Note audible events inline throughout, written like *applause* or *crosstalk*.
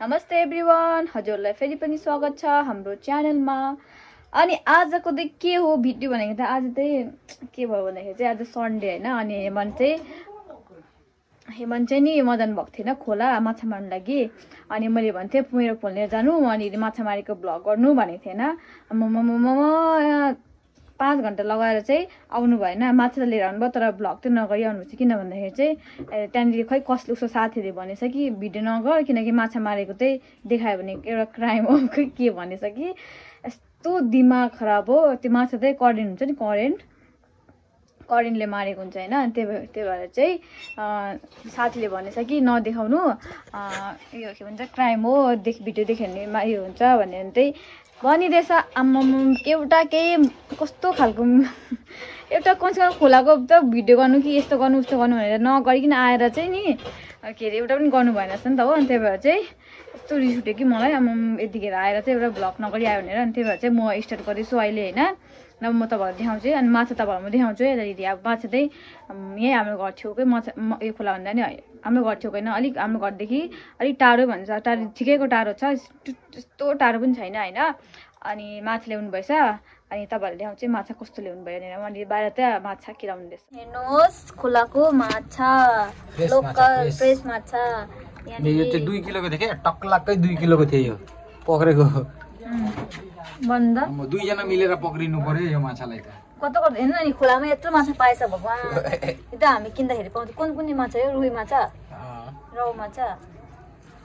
नमस्ते एभ्रिवान। हजुरलाई फेरि पनि स्वागत छ हाम्रो च्यानलमा। अनि आजको चाहिँ के हो भिडियो भनेको त आज चाहिँ के भयो भन्दाखेरि चाहिँ आज सन्डे होइन। अनि हेमन चाहिँ हेमन चाहिँ नि मदन भएको थिएन खोला माछा मार्नु लागि। अनि मैले भन्थेँ मेरो लिएर जानु। अनि माछा मारेको भ्लग गर्नु भनेको थिएन। म पाँच घन्टा लगाएर चाहिँ आउनु भएन। माछा त लिएर आउनुभयो तर भ्लग चाहिँ नगरी आउनुहुन्छ किन भन्दाखेरि चाहिँ त्यहाँनिर खै कसले उसको साथीहरूले भनेछ कि भिडियो नगर किनकि माछा मारेको चाहिँ देखायो भने एउटा क्राइम हो खै के भनेछ कि? यस्तो दिमाग खराब हो। त्यो माछा चाहिँ करेन्ट हुन्छ नि करेन्ट। करेन्टले मारेको हुन्छ होइन। त्यही भएर त्यही भएर चाहिँ साथीले भनेछ कि नदेखाउनु। यो के भन्छ क्राइम हो। देख भिडियो देख्यो भने यो हुन्छ भनेर चाहिँ भनिदिएछ आम्माम एउटा केही कस्तो खालको एउटा कमसेकम खोलाको त भिडियो गर्नु कि यस्तो गर्नु उस्तो गर्नु भनेर नगरिकन आएर चाहिँ नि के अरे एउटा पनि गर्नु भएन रहेछ नि त हो। अनि त्यही भएर चाहिँ यस्तो रिस उठ्यो कि मलाई आम्माम यतिखेर आएर चाहिँ एउटा भ्लग नगरी आयो भनेर। अनि त्यही भएर चाहिँ म स्टार्ट गर्दैछु अहिले होइन। नभए म तपाईँहरूलाई देखाउँछु है। अनि माछा तपाईँहरूलाई म देखाउँछु है। यतानिर अब माछा चाहिँ यहीँ हाम्रो घर छेउकै माछा म- यो खोला भन्दा नि हाम्रो घर छेउकै होइन अलिक हाम्रो घरदेखि अलिक टाढो भन्छ। टाढो ठिकैको टाढो छ। त्यस्तो टाढो पनि छैन होइन। अनि माछा ल्याउनु भएछ। अनि तपाईँहरूले देखाउँछु है माछा कस्तो ल्याउनु भयो भनेर। मैले बाहिर त माछा किराउनु रहेछ हेर्नुहोस् खोलाको माछा लोकल माछा, फ्रेस। माछा यो चाहिँ दुई किलोको थियो क्या? टक्लाक्कै दुई किलोको थियो यो। पक्रेको। बन्द। दुईजना मिलेर पक्रिनु पर्यो यो माछालाई त। कता कता हेर्नु नि खोलामा यत्रो माछा पाएछ भगवान्। *laughs* यो त हामी किन्दाखेरि पाउँछ कुन कुन माछा हो रुई माछा। रौ माछा।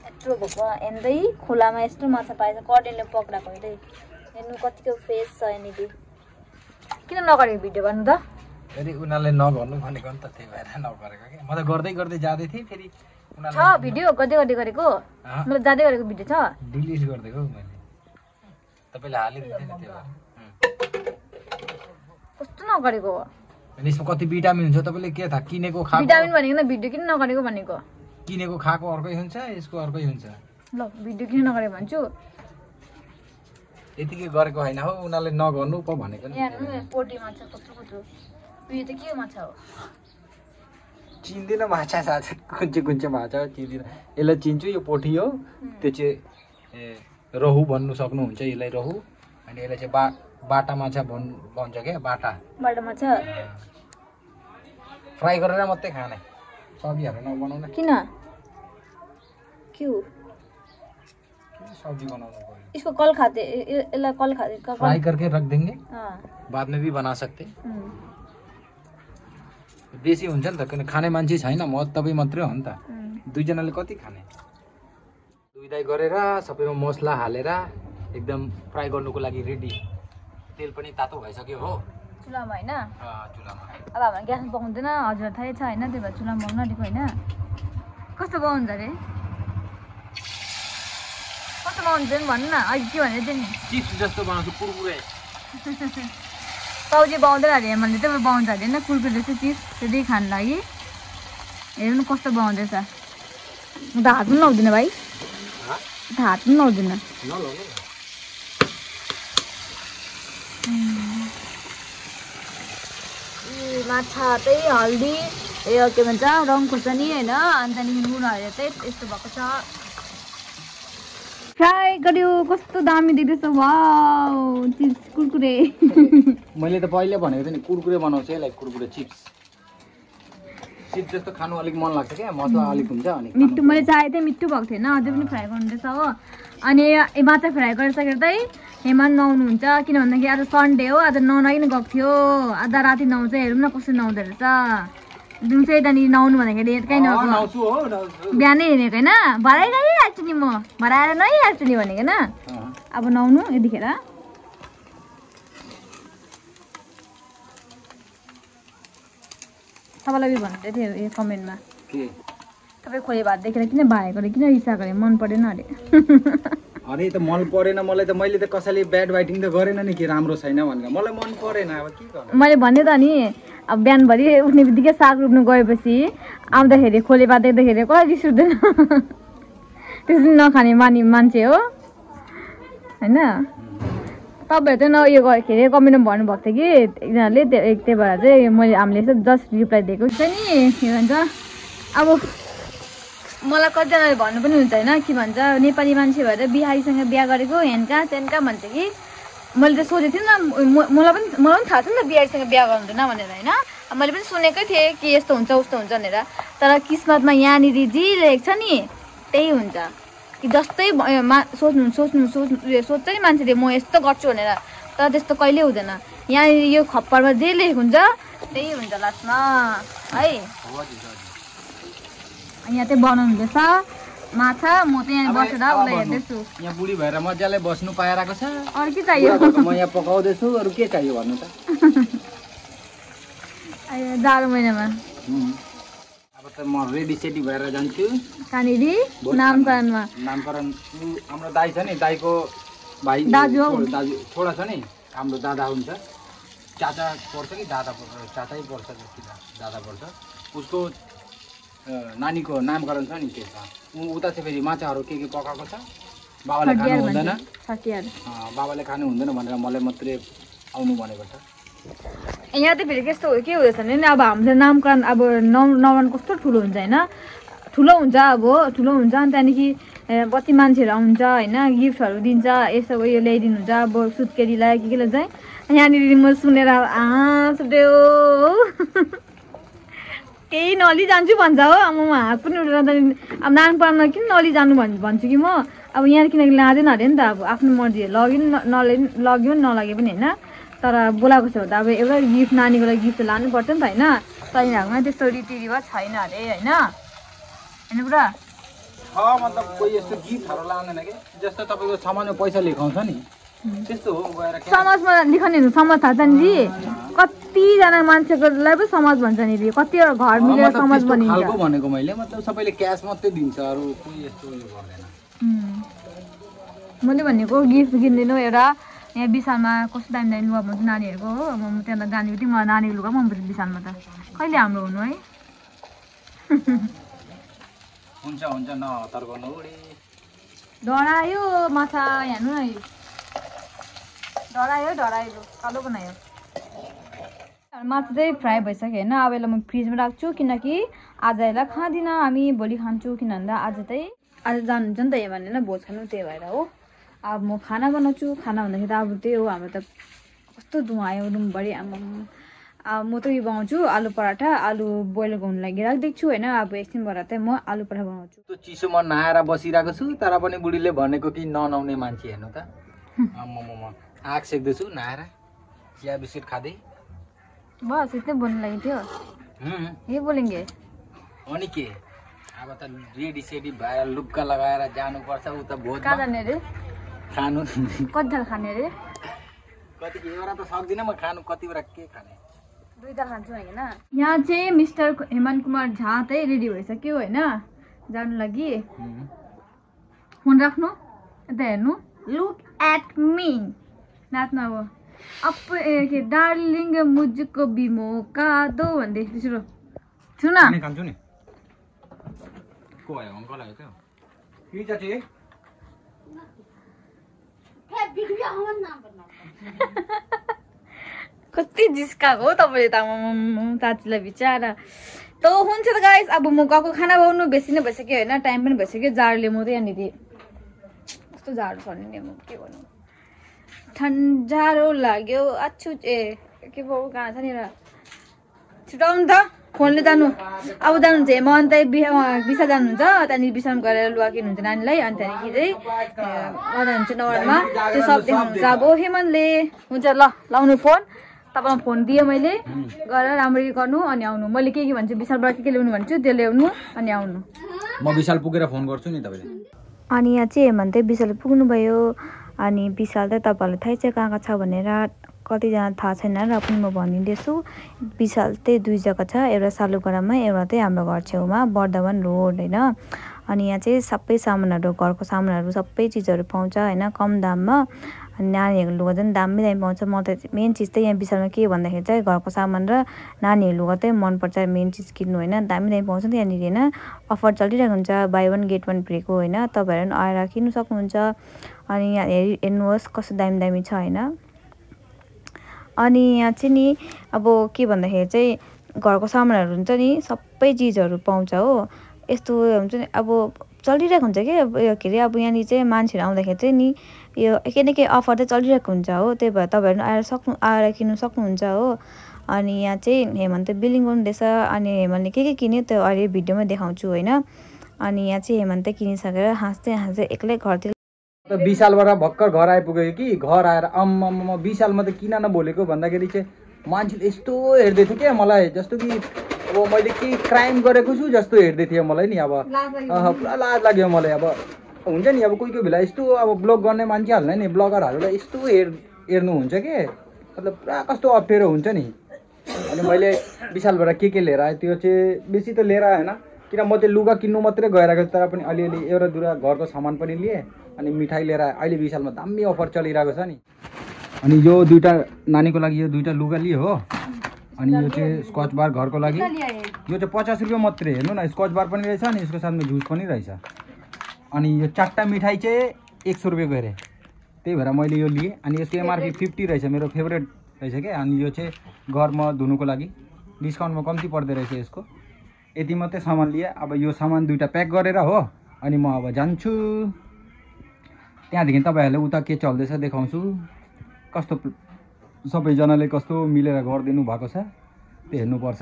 यत्रो भगवान् हेर्दै खोलामा यस्तो माछा पाएछ। करेन्टले पक्राएको हेर्दै। हेर्नु कतिको फ्रेस छ यहाँनिर। किन नगरेको भिडियो गर्नु त? फेरि उनीहरूले नगर्नु भनेको नि त त्यही भएर नगरेको क्या म त गर्दै गर्दै जाँदै थिएँ फेरि छ भिडियो गर्दै गर्दै गरेको? मतलब जाँदै गरेको भिडियो छ? डिलिट गरिदिएको मैले। तपाईँले हालिदिएको थिएन त्यही भएर। कस्तो नगरेको हो? अनि यसमा कति भिटामिन हुन्छ तपाईँले के थाहा? किनेको खाएको भिटामिन भनेको न भिडियो किन नगरेको भनेको? किनेको खाएको अर्कै हुन्छ यसको अर्कै हुन्छ? ल भिडियो किन नगरेको भन्छु? यतिकै गरेको होइन हो उनीहरूले नगर्नु पो भनेको नि। पोटी माछा कत्रो कत्रो। उयो त के माछा हो? चिन्दिनँ माछा साछा कुन चाहिँ कुन चाहिँ माछा हो चिन्दिनँ। यसलाई चिन्छु यो पोठी हो। त्यो चाहिँ ए रहु भन्नु सक्नुहुन्छ यसलाई रहु। अनि यसलाई चाहिँ बा बाटा माछा भन् भन्छ क्या बाटा। बाटा माछा फ्राई गरेर मात्रै खाने। सब्जीहरू नबनाउन। किन? के हो किन सब्जी बनाउनु पऱ्यो इसको कल खाते यसलाई कल खाते फ्राई करके रख देंगे बाद में भी बना सकते। बेसी हुन्छ नि त किन खाने मान्छे छैन म तपाईँ मात्रै हो नि त। दुईजनाले कति खाने? धुइधाइ गरेर सबैमा मसला हालेर एकदम फ्राई गर्नुको लागि रेडी। तेल पनि तातो भइसक्यो हो। चुलामा होइन? अब हाम्रो ग्यासमा पकाउँदैन हजुर थाहै छ होइन त्यही भएर चुलामा पकाउनु आँटेको होइन। कस्तो बनाउँछ अरे? कस्तो बनाउँछ नि भन्नु न अहिले के भनेर चाहिँ नि? चिप्स जस्तो बनाउँछु कुरकुरे। सब्जी बनाउँदैन अरे हेमनले चाहिँ बनाउँछ अरे। होइन कुरकुरे जस्तो चिज त्यही खानु लागि। हेर्नु कस्तो बनाउँदैछ म त हात पनि लाउँदिनँ भाइ। हात पनि लाउँदिनँ माछा चाहिँ हल्दी ए के भन्छ रङ खोर्सानी होइन अनि त्यहाँदेखि नुन हालेर चाहिँ यस्तो भएको छ फ्राई गर्यो कस्तो दामी देख्दैछ वा चिप्स कुरकुरे मैले त पहिले भनेको थिएँ नि कुरकुरे बनाउँछु यसलाई कुरकुरे चिप्स चिप्स जस्तो खानु अलिक मन लाग्छ क्या मसला अलिक हुन्छ अनि मिठो मैले चाहेको थिएँ मिठो भएको थिएन अझै पनि फ्राई गर्नुहुँदैछ हो। अनि माछा फ्राई गरिसकेर चाहिँ हेमान नुहाउनुहुन्छ किन भन्दाखेरि आज सन्डे हो आज नुहाइन गएको थियो। आधा राति नुहाउँछ हेरौँ न कसरी नुहाउँदो रहेछ। दिउँसो त्यहाँनिर नुहाउनु भन्दाखेरि कहीँ नुहाउँछु बिहानै हेरेको होइन? भरे गइहाल्छु नि म। भरे आएर नुहाइहाल्छु नि भनेको होइन। अब नुहाउनु यतिखेर। तपाईँलाई उयो भन्दै थियो यो कमेन्टमा। तपाईँ खोले भात देखेर किन भाएको अरे किन रिसाएको अरे मन परेन अरे। *laughs* अरे त मन परेन मलाई त मैले त कसैले ब्याड बाइटिङ त गरेन नि कि राम्रो छैन भनेर। मलाई मन परेन अब के गर्नु? मैले भने त नि अब बिहानभरि उठ्ने बित्तिकै साग रोप्नु गएपछि आउँदाखेरि खोले भात देख्दाखेरि कसलाई रिस उठ्दैन। *laughs* त्यसरी नखाने मानि मान्छे हो। होइन? तपाईँहरू चाहिँ न गर- के अरे कमेन्टमा भन्नुभएको थियो कि एकजनाले त्यो- त्यही भएर चाहिँ मैले हामीले चाहिँ जस्ट रिप्लाई दिएको छ नि के भन्छ? अब मलाई कतिजनाले भन्नु पनि हुन्छ होइन के भन्छ? नेपाली मान्छे भएर बिहारीसँग बिहा गरेको हेनका तेनका भन्छ कि। मैले त सोचेको थिएँ नि त मलाई पनि मलाई पनि थाहा छ नि त बिहारीसँग बिहा गर्नु हुँदैन भनेर होइन। मैले पनि सुनेकै थिएँ कि यस्तो हुन्छ उस्तो हुन्छ भनेर। तर किस्मतमा यहाँनिर जे लेखेको छ नि त्यही हुन्छ। जस्तै मा सोच्नु सोच्नु सोच्नु सोध्छ नि मान्छेले म यस्तो गर्छु भनेर। तर त्यस्तो कहिल्यै हुँदैन। यहाँनिर यो खप्परमा जे लेखेको हुन्छ त्यही हुन्छ लास्टमा है? यहाँ चाहिँ बनाउनु हुँदैछ। माछा म चाहिँ यहाँ अब- बसेर उसलाई। हेर्दैछु। यहाँ बुढी भएर मजाले बस्नु पाइरहेको छ। अरू के चाहियो? म यहाँ पकाउँदैछु अरू के चाहियो भन्नु त? *laughs* जाडो महिनामा। म रेडी सेडी भएर जान्छु। कहाँनिर नामकरणमा। नामकरण हाम्रो दाई छ नि दाईको भाइ दाजु दाजु छोरा छ नि हाम्रो दादा हुन्छ। चाचा पर्छ कि दादा पर्छ? चाचै पर्छ जति दादा पर्छ। उसको नानीको नामकरण छ नि त्यसमा ऊ उता चाहिँ फेरि माछाहरू के के पकाएको छ? बाबाले खानु हुँदैन। बाबाले खानु हुँदैन भनेर मलाई मात्रै आउनु भनेको छ। यहाँ चाहिँ फेरि कस्तो के हुँदैछ भने अब हाम्रो नामकरण अब नौ कस्तो ठुलो हुन्छ होइन? ठुलो हुन्छ अब ठुलो हुन्छ अनि त्यहाँदेखि कति मान्छेहरू आउँछ होइन गिफ्टहरू दिन्छ यस्तो उयो ल्याइदिनुहुन्छ अब सुत्केरीलाई के के है यहाँनिर म सुनेर हाँस उठ्यो *laughs* केही नलिजान्छु भन्छ हो अब म हात पनि उठेर त अब नानपनमा किन नलिजानु भन् भन्छु कि म? अब यहाँ किनकि लाँदैन अरे नि त अब आफ्नो मर्जी हो लग्यो नि लग्यो नलगे पनि होइन। तर बोलाएको छ भने त अब एउटा गिफ्ट नानीको लागि गिफ्ट लानुपर्छ नि त होइन? तैनीहरूमा त्यस्तो रीतिरिवाज छैन अरे होइन? होइन पुरा मतलब कोही यस्तो गिफ्टहरू लाँदैन कि? जस्तो तपाईँको सामान्य पैसा लेखाउँछ नि। त्यस्तो हो गएर समाजमा लेखने समाज थाहा छ नि दि। कतिजना मान्छेकोलाई पो समाज भन्छ नि दि। कतिवटा घर मिलेर समाज बनिन्छ। भनेको मैले मतलब सबैले क्यास मात्रै दिन्छ अरू कोही यस्तो गर्दैन. मैले भनेको गिफ्ट किनिदिनु एउटा यहाँ विशालमा कस्तो दामी दामी लुगा पाउँछ नानीहरूको हो? म त्यहाँ जाने बित्तिकै मलाई नानीको लुगा मन पर्छ विशालमा त। कहिले हाम्रो हुनु है? हुन्छ हुन्छ डरायो माछा हेर्नु न डरायो डरायो कालो बनायो। माछा चाहिँ फ्राई भइसक्यो होइन? अब यसलाई म फ्रिजमा राख्छु किनकि आज यसलाई खाँदिनँ हामी भोलि खान्छु किन भन्दा आज चाहिँ आज जानुहुन्छ नि त यहाँ भनेर भोज खानु त्यही भएर हो। अब म खाना बनाउँछु खाना भन्दाखेरि त अब त्यही हो हाम्रो त कस्तो धुवा आयो रुमभरि आमा अब म त उयो बनाउँछु आलु पराठा आलु बोइल गर्नु लागि राखिदिएको छु होइन? अब एकछिनबाट चाहिँ म आलु पराठा बनाउँछु। त्यो चिसोमा नआएर बसिरहेको छु तर पनि बुढीले भनेको कि ननाउने मान्छे हेर्नु त। *laughs* आम्मामा आग सेक्दैछु नआएर चिया बिस्कुट खाँदै। बस यस्तै बोल्नु लागि थियो। यही बोलेंगे अनि के? अब त रेडी सेडी भएर लुक्का लगाएर जानुपर्छ उता कहाँ भोजमा। जाने अरे? खानु? कति थाल खाने अरे? कति एउटा त सक्दिनँ म खानु। कतिवटा के खाने? दुई थाल खान्छु होइन? यहाँ चाहिँ मिस्टर हेमन्त कुमार झा चाहिँ रेडी भइसक्यो होइन? जानु लागि। हुँ। फोन राख्नु यता हेर्नु। लुक एट मी नाच्नु अब। अप के डार्लिङ मुजुको बिमो कादो भन्दै त्यसो सुन खान्छु नि। को आयो? अङ्कल आयो क्या? चाची? कति जिस्काएको हो तपाईँले त चाचीलाई बिचारा त हुन्छ त गाइस अब म गएको खाना बनाउनु बेसी नै भइसक्यो होइन टाइम पनि भइसक्यो जाडोले म त यहाँनिर कस्तो जाडो छ नि म के गर्नु ठन् जाडो लाग्यो आछु ए के पो कहाँ छ नि र छिटाउनु त फोनले जानु। अब जानुहुन्छ हेमन्त बिहा बिसा जानुहुन्छ त्यहाँदेखि बिसामा गएर लुगा किन्नुहुन्छ नानीलाई अनि त्यहाँदेखि चाहिँ जानुहुन्छ नवरमा त्यो सब देखाउनुहुन्छ। अब हेमन्तले हुन्छ ल लाउनु फोन। तपाईँलाई फोन दिएँ मैले। गरेर राम्ररी गर्नु अनि आउनु। मैले के के भन्छु विशालबाट के के ल्याउनु भन्छु त्यो ल्याउनु अनि आउनु। म विशाल पुगेर फोन गर्छु नि तपाईँले। अनि यहाँ चाहिँ हेमन्त विशाल पुग्नुभयो। अनि विशाल चाहिँ तपाईँहरूलाई थाहै छ कहाँ कहाँ छ भनेर कतिजना थाहा छैन र पनि म भनिदिँदैछु विशाल चाहिँ दुई जग्गा छ एउटा सालुगडामा एउटा चाहिँ हाम्रो घर छेउमा वर्धमान रोड होइन। अनि यहाँ चाहिँ सबै सामानहरू घरको सामानहरू सबै चिजहरू पाउँछ होइन कम दाममा। अनि नानीहरूको लुगा चाहिँ दामी दामी पाउँछ। म त मेन चिज चाहिँ यहाँ विशालमा के भन्दाखेरि चाहिँ घरको सामान र नानीहरू लुगा चाहिँ मनपर्छ मेन चिज किन्नु होइन। दामी दामी पाउँछ नि त यहाँनिर होइन। अफर चलिरहेको हुन्छ बाई वान गेट वान फ्रीको होइन। तपाईँहरू पनि आएर किन्नु सक्नुहुन्छ। अनि यहाँ हेरि हेर्नुहोस् कस्तो दामी दामी छ होइन। अनि यहाँ चाहिँ नि अब के भन्दाखेरि चाहिँ घरको सामानहरू हुन्छ नि सबै चिजहरू पाउँछ हो। यस्तो हुन्छ नि अब चलिरहेको हुन्छ कि के अरे अब यहाँनिर चाहिँ मान्छेहरू आउँदाखेरि चाहिँ नि यो केही न केही अफर चाहिँ चलिरहेको हुन्छ हो। त्यही भएर तपाईँहरू आएर सक्नु आएर किन्नु सक्नुहुन्छ हो। अनि यहाँ चाहिँ हेमन्त बिलिङ गर्नुहुँदैछ अनि हेमन्तले के के किन्यो त्यो अहिले भिडियोमा देखाउँछु होइन। अनि यहाँ चाहिँ हेमन्त किनिसकेर हाँस्दै हाँस्दै एक्लै घरतिर त विशालबाट भर्खर घर आइपुगेँ कि? घर आएर अम्म विशालमा त किन नबोलेको? भन्दाखेरि चाहिँ मान्छेले यस्तो हेर्दै थियो क्या मलाई जस्तो कि अब मैले केही क्राइम गरेको छु जस्तो हेर्दै थियो मलाई नि अब। अह, पुरा लाज लाग्यो मलाई अब। हुन्छ नि अब कोही कोही बेला यस्तो अब ब्लग गर्ने मान्छेहरूलाई नि ब्लगरहरूलाई यस्तो हेर हेर्नुहुन्छ के? मतलब पुरा कस्तो अप्ठ्यारो हुन्छ नि। अनि मैले विशालबाट के के लिएर आएँ त्यो चाहिँ बेसी त लिएर आएन। किन म त्यो लुगा किन्नु मात्रै गइरहेको तर पनि अलिअलि एउटा दुरा घरको सामान पनि लिएँ। अनि मिठाई लिएर अहिले विशालमा दामी अफर चलिरहेको छ नि। अनि यो दुइटा नानीको लागि यो दुइटा लुगा लियो हो। अनि यो चाहिँ स्कच बार घरको लागि। यो चाहिँ पचास रुपियाँ मात्रै हेर्नु न स्कच बार पनि रहेछ अनि यसको साथमा जुस पनि रहेछ। अनि यो चारवटा मिठाई चाहिँ एक सौ रुपियाँको अरे त्यही भएर मैले यो लिएँ। अनि यसको एमआरपी फिफ्टी रहेछ मेरो फेभरेट रहेछ क्या। अनि यो चाहिँ घरमा धुनुको लागि। डिस्काउन्टमा कम्ती पर्दो रहेछ यसको। यति मात्रै सामान लिएँ। अब यो सामान दुइटा प्याक गरेर हो। अनि म अब जान्छु। त्यहाँदेखि तपाईँहरूले उता के चल्दैछ देखाउँछु। कस्तो सबैजनाले कस्तो मिलेर गरिदिनु भएको छ त्यो हेर्नुपर्छ।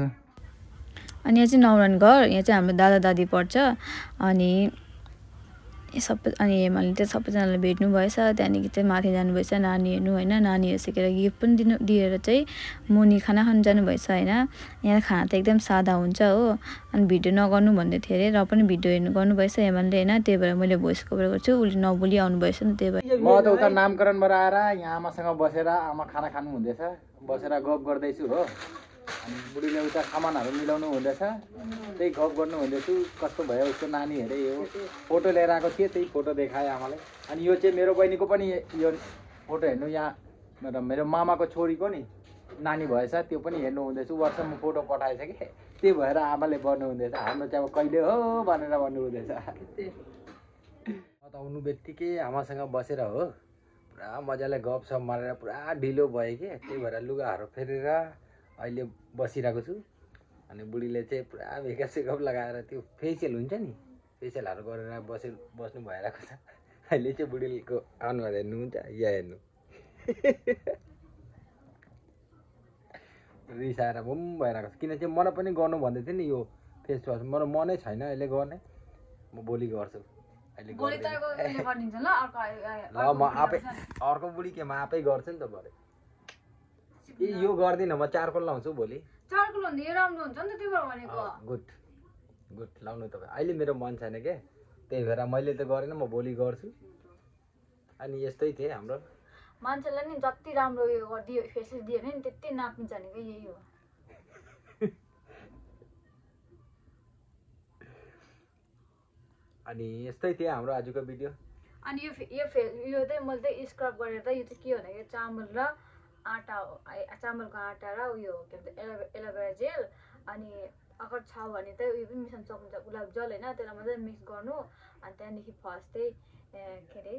अनि यहाँ चाहिँ नौरान घर यहाँ चाहिँ हाम्रो दादा दादी पर्छ। अनि सबै अनि हेमाले चाहिँ सबैजनालाई भेट्नु भएछ त्यहाँदेखि चाहिँ माथि जानुभएछ नानी हेर्नु होइन नानीहरू सिकेर गिफ्ट पनि दिनु दिएर चाहिँ मुनि खाना खानु जानुभएछ होइन। यहाँ खाना त एकदम सादा हुन्छ हो। अनि भिडियो नगर्नु भन्दै थियो अरे र पनि भिडियो हेर्नु गर्नुभएछ हेमाले होइन त्यही भएर मैले भोइस कभर गर्छु। उसले नबोली आउनु भएछ नि त्यही भएर। म त उता नामकरणबाट आएर यहाँ आमासँग बसेर आमा खाना खानु हुँदैछ बसेर गफ गर्दैछु हो। अनि बुढीले उता सामानहरू मिलाउनु हुँदैछ। त्यही गफ गर्नु हुँदैछु। कस्तो भयो उसको नानी हेरे यो फोटो लिएर आएको थिएँ त्यही फोटो देखाएँ आमालाई अनि यो चाहिँ मेरो बहिनीको पनि यो फोटो हेर्नु यहाँ मेरो मेरो मामाको छोरीको नि नानी भएछ त्यो पनि हेर्नु हुँदैछ। वाट्सएपमा फोटो पठाएछ कि? त्यही भएर आमाले भन्नु हुँदैछ। हाम्रो चाहिँ अब कहिले हो भनेर भन्नु हुँदैछ। आउनु बित्तिकै आमासँग बसेर हो। पुरा मजाले गफसफ मारेर पुरा ढिलो भयो कि? त्यही भएर लुगाहरू फेरेर अहिले बसिरहेको छु। अनि बुढीले चाहिँ पुरा मेकअप सेकअप लगाएर त्यो फेसियल हुन्छ नि फेसियलहरू गरेर बसे बस्नु भइरहेको छ। अहिले चाहिँ बुढीको अनुहार हेर्नुहुन्छ या हेर्नु। रिसाएर बुम भइरहेको छ। किन चाहिँ मलाई पनि गर्नु भन्दै थियो नि यो फेस वास। मेरो मनै छैन अहिले गर्ने। म भोलि गर्छु। अहिले। ल म आफै अर्को बुढी के म आफै गर्छु नि त भरे। ए यो गर्दिनँ म चारकोल लाउँछु भोलि। चारकोल भन्दा यो राम्रो हुन्छ नि त त्यो भएर भनेको। गुड। गुड लाउनु तपाईँ। अहिले मेरो मन छैन के? त्यही भएर मैले त गरेन म भोलि गर्छु। अनि यस्तै थिएँ हाम्रो। मान्छेलाई नि जति राम्रो उयो गरिदियो फेसेस दियो भने नि त्यति नाप्नु जानेको यही हो। अनि यस्तै थियो हाम्रो आजको भिडियो। अनि यो यो फे यो चाहिँ मैले चाहिँ स्क्रब गरेर त यो चाहिँ के भन्दाखेरि चामल र आँटा चामलको आँटा र उयो के भन्छ एलोभे एलोभेरा जेल अनि अगर छ भने चाहिँ उयो पनि मिसाउनु सक्नुहुन्छ गुलाब जल होइन त्यसलाई मजाले मिक्स गर्नु अनि त्यहाँदेखि फर्स्ट चाहिँ के अरे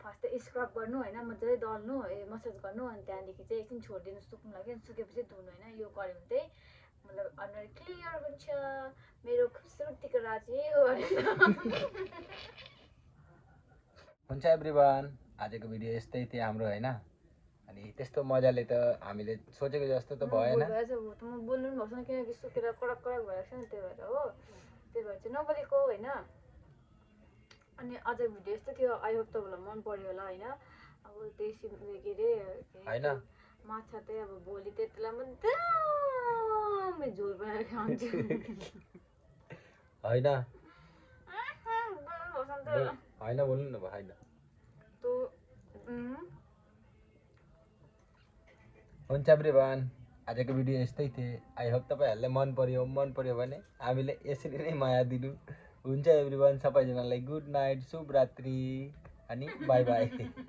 फर्स्ट चाहिँ स्क्रब गर्नु होइन मजाले दल्नु ए मसाज गर्नु अनि त्यहाँदेखि चाहिँ एकछिन छोडिदिनु सुक्नु लागि अनि सुकेपछि धुनु होइन यो गऱ्यो भने चाहिँ मतलब अनुहार क्लियर हुन्छ मेरो खुबसुरतीको राज यही हो *laughs* हुन्छ एभ्रिवान आजको भिडियो यस्तै थियो हाम्रो होइन। अनि त्यस्तो मजाले त हामीले सोचेको जस्तो त भएन। म बोल्नु पनि भएको छैन किनकि सुकेर कडक कडक भएको छ नि त्यही भएर हो। त्यही भएर चाहिँ नबोलेको होइन। अनि आज भिडियो यस्तो थियो आई होप तपाईँलाई मन पऱ्यो होला होइन। अब देसी उयो के अरे। माछा चाहिँ अब भोलि त्यतिलाई म दामी झोल बनाएर खान्छु। होइन। होइन बोल्नु होइन हुन्छ एभ्रिवान आजको भिडियो यस्तै थियो। आई होप तपाईँहरूलाई मन पर्यो। मन पर्यो भने हामीले यसरी नै माया दिनु। हुन्छ एभ्रिवान सबैजनालाई गुड नाइट शुभरात्रि अनि बाई बाई